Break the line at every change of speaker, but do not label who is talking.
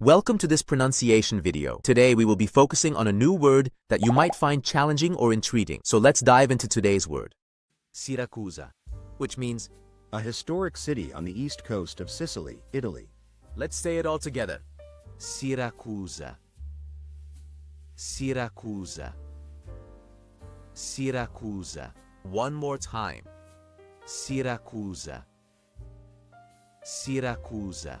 Welcome to this pronunciation video. Today we will be focusing on a new word that you might find challenging or intriguing. So let's dive into today's word. Siracusa, which means,
A historic city on the east coast of Sicily, Italy.
let's say it all together. Siracusa. Siracusa. Siracusa. One more time. Siracusa. Siracusa.